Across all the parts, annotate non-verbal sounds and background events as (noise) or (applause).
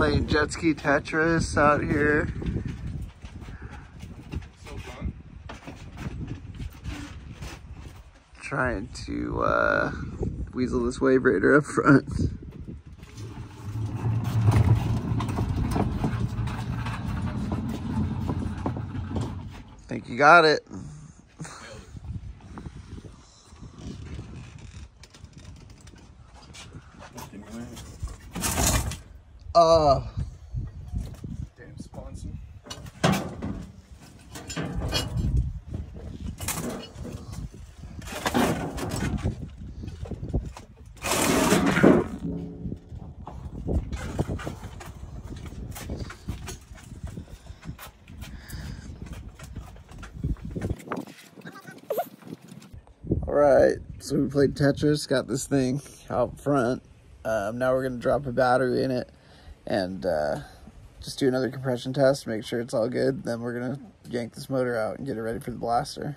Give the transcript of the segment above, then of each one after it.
playing jet ski Tetris out here. So fun. Trying to uh, weasel this wave raider up front. Think you got it. Uh, Damn sponsor. all right. So we played Tetris, got this thing out front. Um, now we're gonna drop a battery in it and uh, just do another compression test, make sure it's all good. Then we're gonna yank this motor out and get it ready for the blaster.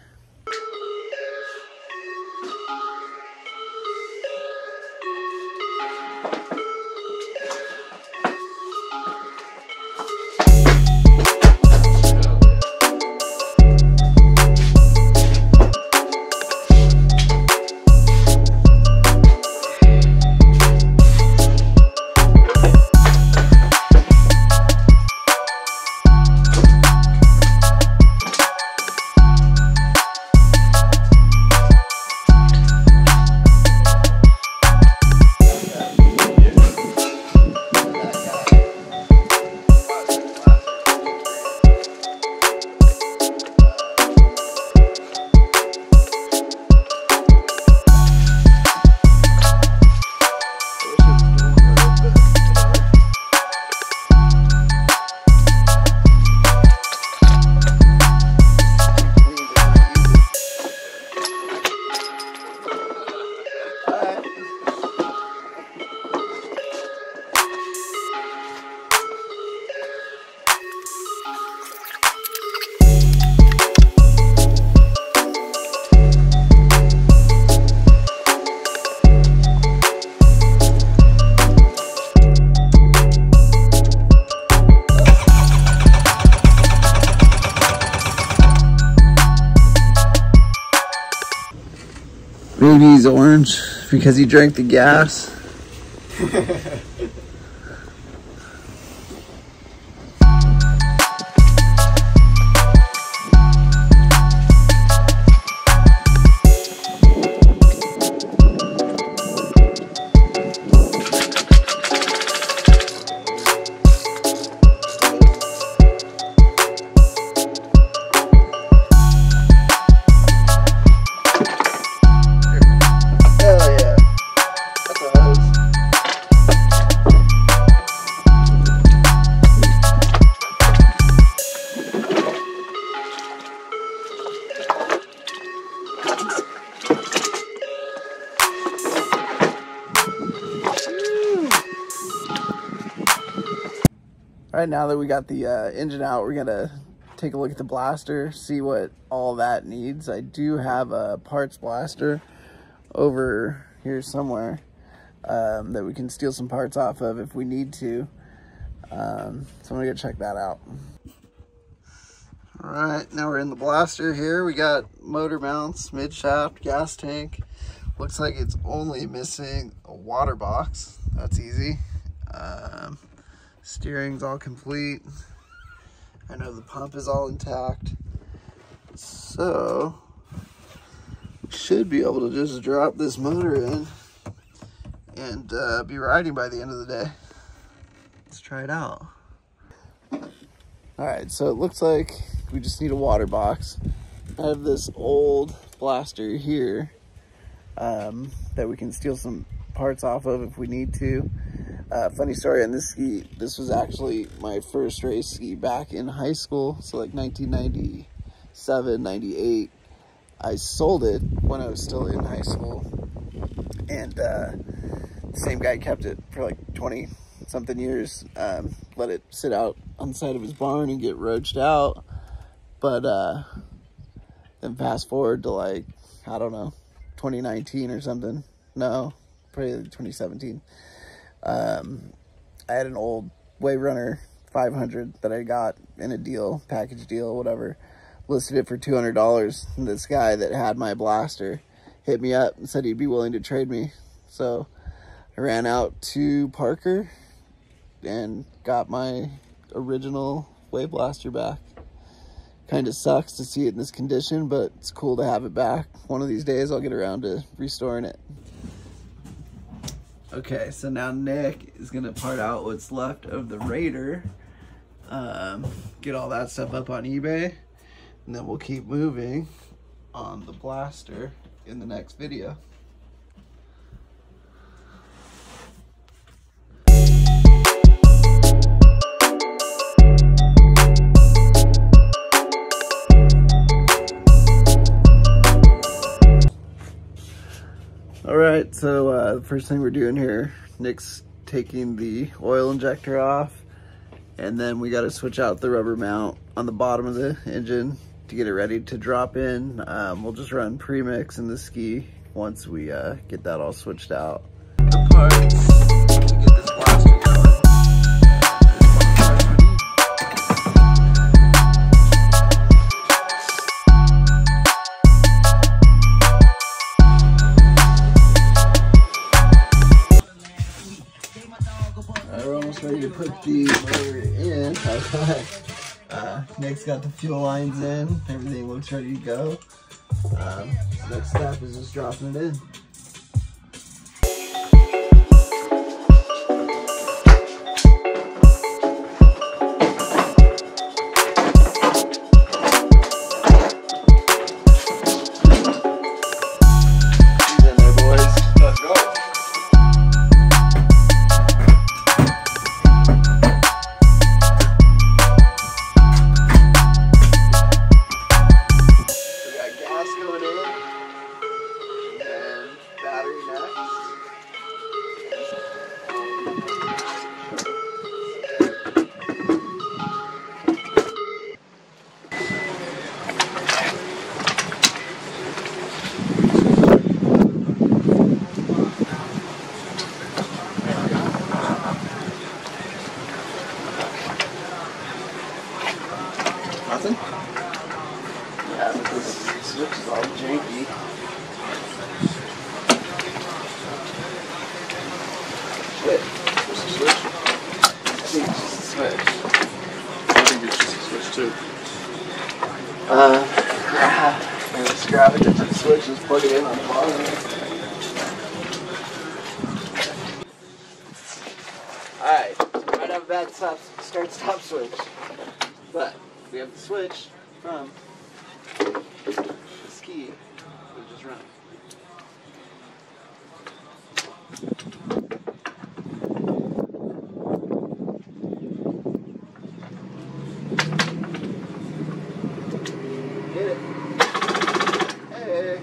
He's orange because he drank the gas. (laughs) right, now that we got the uh, engine out, we're gonna take a look at the blaster, see what all that needs. I do have a parts blaster over here somewhere um, that we can steal some parts off of if we need to. Um, so I'm gonna go check that out. All right, now we're in the blaster here. We got motor mounts, mid shaft, gas tank. Looks like it's only missing a water box. That's easy. Um, steering's all complete. I know the pump is all intact. So, should be able to just drop this motor in and uh, be riding by the end of the day. Let's try it out. All right, so it looks like we just need a water box. I have this old blaster here um, that we can steal some parts off of if we need to. Uh, funny story on this ski, this was actually my first race ski back in high school, so like 1997, 98. I sold it when I was still in high school, and uh, the same guy kept it for like 20 something years. Um, let it sit out on the side of his barn and get roached out. But uh, then fast forward to like, I don't know, 2019 or something. No, probably like 2017. Um, I had an old Wave Runner 500 that I got in a deal, package deal, whatever. Listed it for $200. And this guy that had my blaster hit me up and said he'd be willing to trade me. So I ran out to Parker and got my original Wave Blaster back. Kind of sucks to see it in this condition, but it's cool to have it back. One of these days I'll get around to restoring it. Okay, so now Nick is gonna part out what's left of the Raider, um, get all that stuff up on eBay, and then we'll keep moving on the blaster in the next video. So uh, the first thing we're doing here, Nick's taking the oil injector off, and then we got to switch out the rubber mount on the bottom of the engine to get it ready to drop in. Um, we'll just run premix in the ski once we uh, get that all switched out. The in. (laughs) uh, Nick's got the fuel lines in. Everything looks ready to go. Um, next step is just dropping it in. Switch. I think it's just a switch too. Uh, yeah. And just grab it to the switch, just plug it in on the bottom. Alright, we might have a bad stop, start stop switch. But we have the switch from the ski. We'll just run it. Hit it. Hey.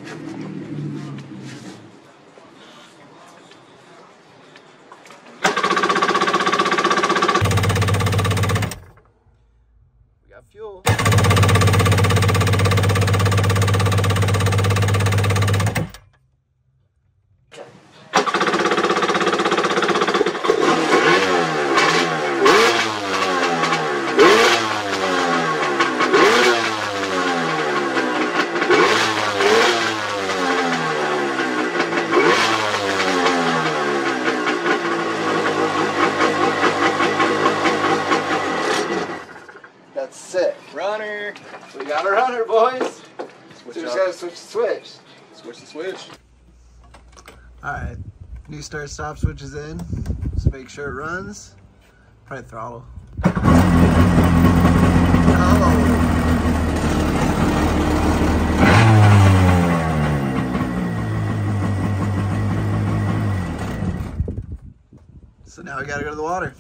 We got fuel. That's sick. Runner. We got a runner, boys. Switch So we just gotta switch the switch. Switch the switch. Alright, new start stop switch is in. Just make sure it runs. Probably throttle. Oh. So now we gotta go to the water.